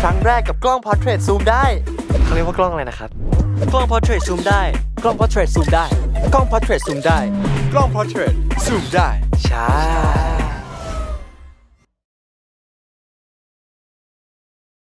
ครั้งแรกกับกล้อง portrait ซูมได้เขาเรียกว่ากล้องอะไรนะครับ กล้อง portrait ซูมได้ กล้อง portrait ซูมได้ กล้อง portrait ซูมได้ กล้อง portrait ซูมได้ ใช่